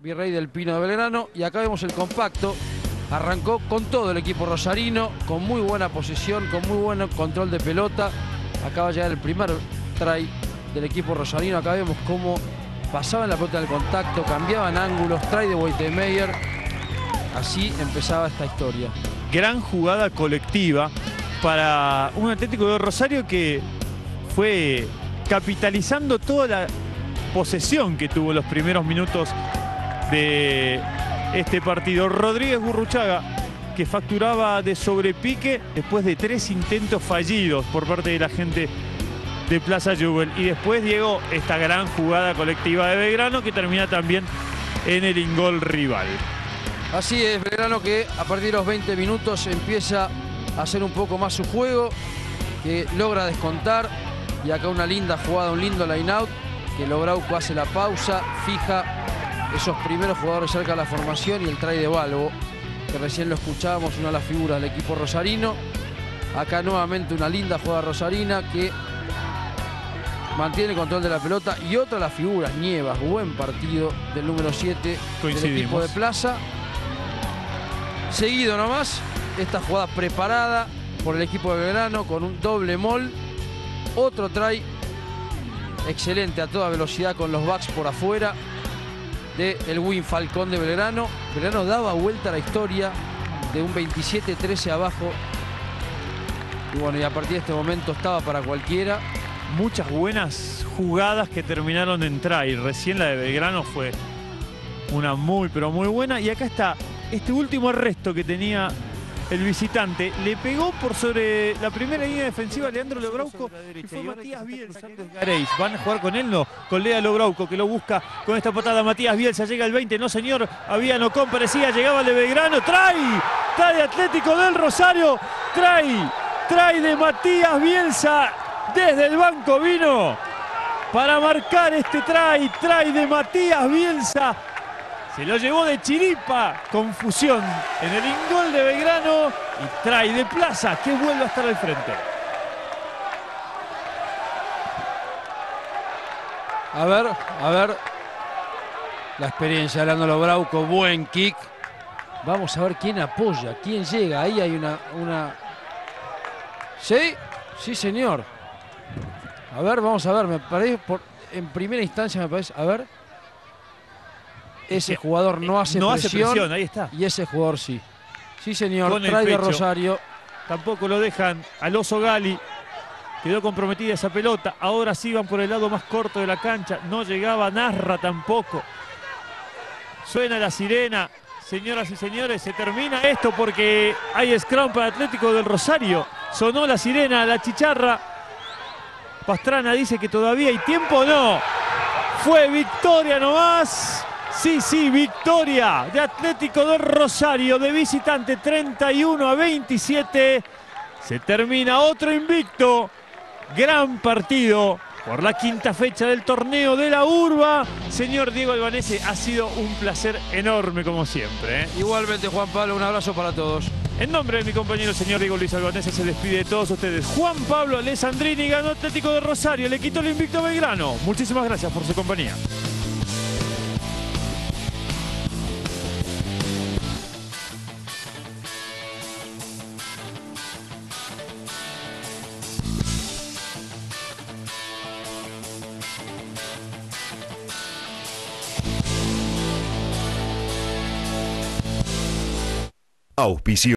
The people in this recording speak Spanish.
Virrey del Pino de Belgrano. Y acá vemos el compacto. Arrancó con todo el equipo rosarino, con muy buena posición, con muy buen control de pelota. Acaba de llegar el primer try del equipo rosarino. Acá vemos cómo pasaban la pelota del contacto, cambiaban ángulos, try de Wojtemeyer. Así empezaba esta historia. Gran jugada colectiva para un Atlético de Rosario que fue capitalizando toda la posesión que tuvo los primeros minutos de este partido. Rodríguez Burruchaga, que facturaba de sobrepique después de tres intentos fallidos por parte de la gente de Plaza Jubel. Y después, Diego, esta gran jugada colectiva de Belgrano que termina también en el ingol rival. Así es, Belgrano que a partir de los 20 minutos empieza a hacer un poco más su juego, que logra descontar. Y acá una linda jugada, un lindo line-out, que Lograuco hace la pausa, fija esos primeros jugadores cerca de la formación y el try de Balbo, que recién lo escuchábamos, una de las figuras del equipo rosarino. Acá nuevamente una linda jugada rosarina que mantiene el control de la pelota y otra de las figuras, Nievas, buen partido del número 7 del equipo de Plaza. Seguido nomás, esta jugada preparada por el equipo de Belgrano con un doble mol. Otro try excelente a toda velocidad con los backs por afuera del el Win Falcón de Belgrano. Belgrano daba vuelta a la historia de un 27-13 abajo. Y bueno, y a partir de este momento estaba para cualquiera. Muchas buenas jugadas que terminaron en try. Recién la de Belgrano fue una muy, pero muy buena. Y acá está este último arresto que tenía el visitante. Le pegó por sobre la primera línea defensiva Leandro Lograuco y fue Matías Bielsa. Van a jugar con él, no, con Lea Lograuco que lo busca con esta patada. Matías Bielsa llega el 20, no señor, había no comparecía, llegaba el de Belgrano, trae, trae Atlético del Rosario, trae, trae de Matías Bielsa desde el banco vino para marcar este try, try de Matías Bielsa se lo llevó de chiripa. Confusión en el ingol de Belgrano. Y trae de Plaza que vuelve a estar al frente. A ver, a ver. La experiencia de Lando Brauco. Buen kick. Vamos a ver quién apoya, quién llega. Ahí hay una... una... ¿Sí? Sí, señor. A ver, vamos a ver. Me parece, por, en primera instancia me parece... A ver ese jugador no hace, no presión, hace presión, ahí está. Y ese jugador sí. Sí, señor, trae de Rosario. Tampoco lo dejan al Oso Gali. Quedó comprometida esa pelota. Ahora sí van por el lado más corto de la cancha. No llegaba Narra tampoco. Suena la sirena. Señoras y señores, se termina esto porque hay scrum para Atlético del Rosario. Sonó la sirena, la chicharra. Pastrana dice que todavía hay tiempo. No. Fue victoria nomás. Sí, sí, victoria de Atlético del Rosario de visitante 31 a 27. Se termina otro invicto. Gran partido por la quinta fecha del torneo de la Urba. Señor Diego Albanese, ha sido un placer enorme como siempre. ¿eh? Igualmente, Juan Pablo, un abrazo para todos. En nombre de mi compañero señor Diego Luis Albanese se despide de todos ustedes. Juan Pablo Alessandrini ganó Atlético de Rosario, le quitó el invicto a Belgrano. Muchísimas gracias por su compañía. Auspicio.